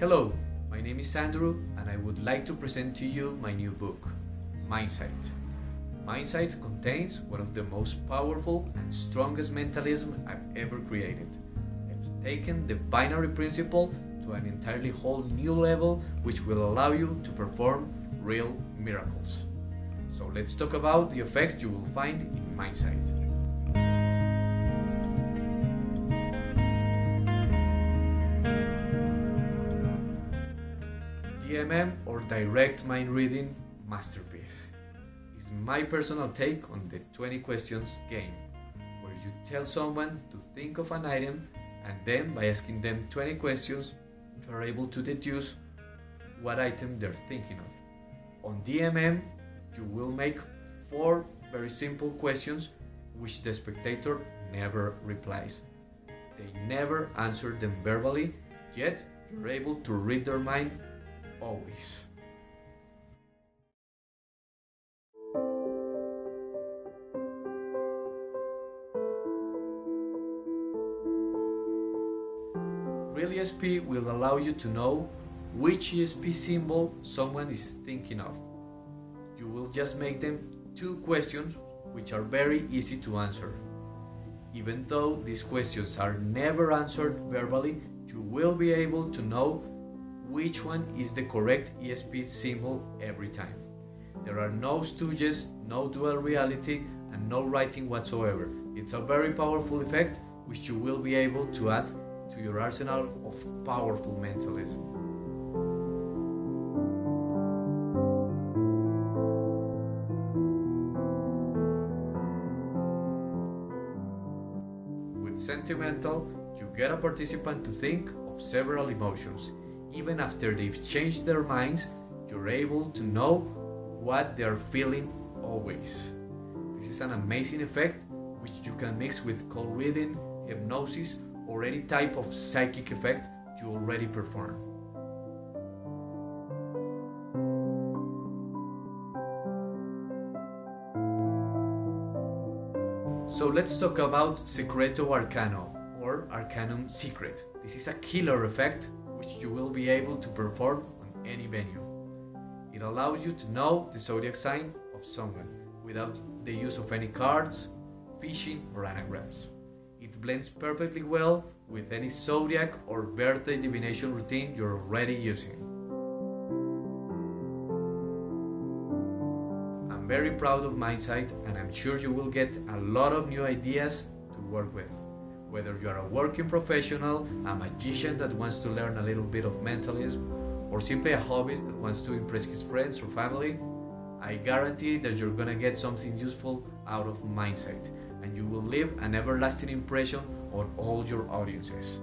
Hello, my name is Andreu, and I would like to present to you my new book, Mindsight. Mindsight contains one of the most powerful and strongest mentalism I've ever created. I've taken the binary principle to an entirely whole new level which will allow you to perform real miracles. So let's talk about the effects you will find in Mindsight. DMM or Direct Mind Reading Masterpiece is my personal take on the 20 questions game, where you tell someone to think of an item and then by asking them 20 questions, you are able to deduce what item they're thinking of. On DMM, you will make four very simple questions which the spectator never replies. They never answer them verbally, yet you're able to read their mind always. Real ESP will allow you to know which ESP symbol someone is thinking of. You will just make them two questions which are very easy to answer. Even though these questions are never answered verbally, you will be able to know which one is the correct ESP symbol every time. There are no stooges, no dual reality, and no writing whatsoever. It's a very powerful effect which you will be able to add to your arsenal of powerful mentalism. With sentimental, you get a participant to think of several emotions. Even after they've changed their minds, you're able to know what they're feeling always. This is an amazing effect which you can mix with cold reading, hypnosis, or any type of psychic effect you already perform. So let's talk about Secreto Arcano or Arcanum Secret. This is a killer effect which you will be able to perform on any venue. It allows you to know the zodiac sign of someone without the use of any cards, fishing, or anagrams. It blends perfectly well with any zodiac or birthday divination routine you're already using. I'm very proud of Mindsight and I'm sure you will get a lot of new ideas to work with. Whether you are a working professional, a magician that wants to learn a little bit of mentalism, or simply a hobbyist that wants to impress his friends or family, I guarantee that you're gonna get something useful out of Mindsight and you will leave an everlasting impression on all your audiences.